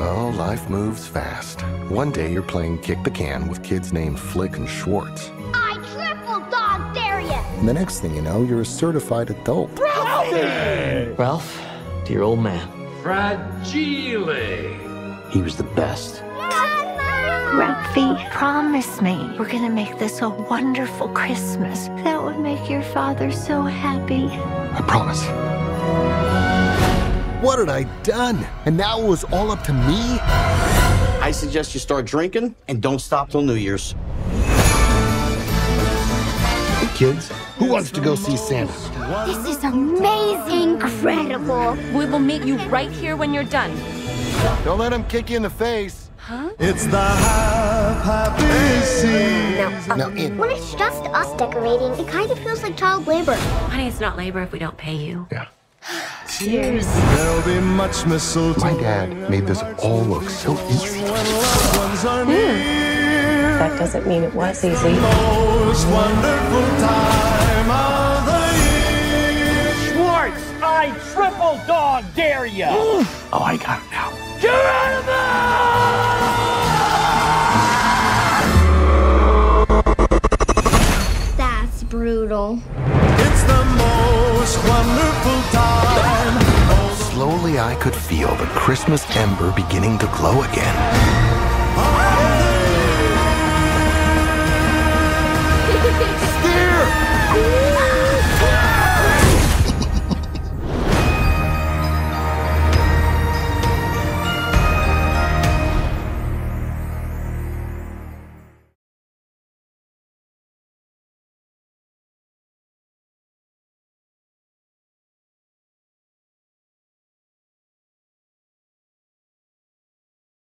Oh, life moves fast. One day you're playing kick the can with kids named Flick and Schwartz. I triple dog dare you! And the next thing you know, you're a certified adult. Ralphie! Ralph, dear old man. Fragile. He was the best. Ralphie, promise me we're gonna make this a wonderful Christmas. That would make your father so happy. I promise. What had I done? And now it was all up to me? I suggest you start drinking and don't stop till New Year's. Hey, kids, who wants to go see Santa? This is amazing! Incredible! We will meet you right here when you're done. Don't let him kick you in the face. Huh? It's the happy season. Uh, now, in. When it's just us decorating, it kind of feels like child labor. Honey, it's not labor if we don't pay you. Yeah. Cheers. There'll be much mistletoe. My dad made this all look so easy. Loved ones are hmm. near. That doesn't mean it was easy. Most wonderful time of the year. Schwartz, I triple dog dare you. Oh, I got it now. That's brutal. It's the most wonderful time. Slowly, I could feel the Christmas ember beginning to glow again. Oh,